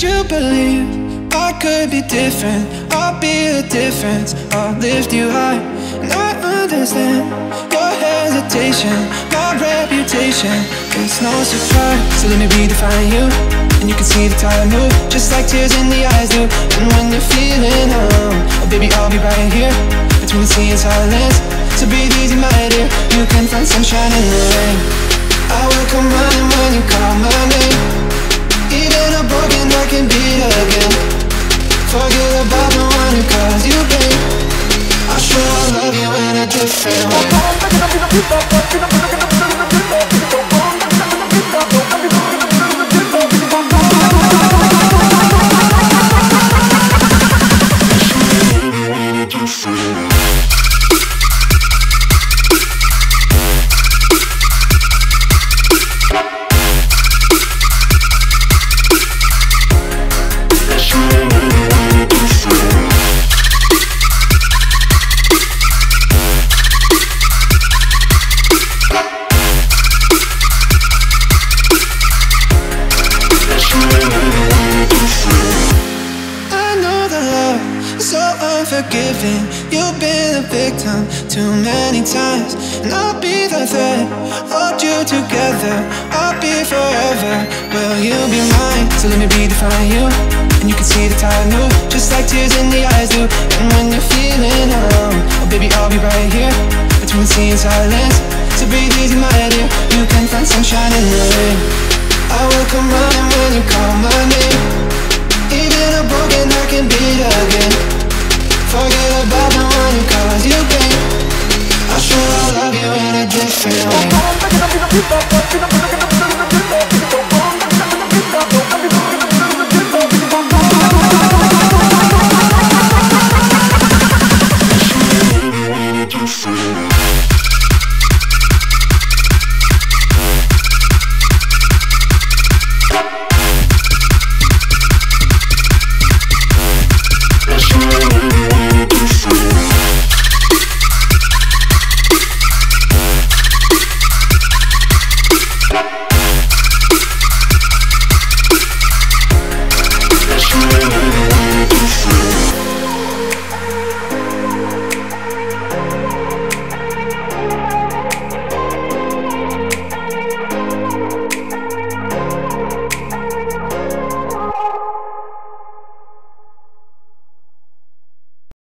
made you believe I could be different. I'll be the difference. I'll lift you high. And I understand your hesitation, my reputation. It's no surprise. So let me redefine you. And you can see the time move, just like tears in the eyes do. And when you're feeling numb, oh baby, I'll be right here between the sea and silence. So breathe easy, my dear. You can find sunshine in the rain. feel. So unforgiving. You've been a victim too many times, and I'll be the thread, hold you together. I'll be forever. Will you be mine? So let me redefine you, and you can see the tide move, just like tears in the eyes do. And when you're feeling numb, oh baby, I'll be right here between sea and silence. So breathe easy, my dear. You can find sunshine in the rain. I will come running when you call my name. Even a broken heart can beat again Forget about the one who caused you pain I love you in a different way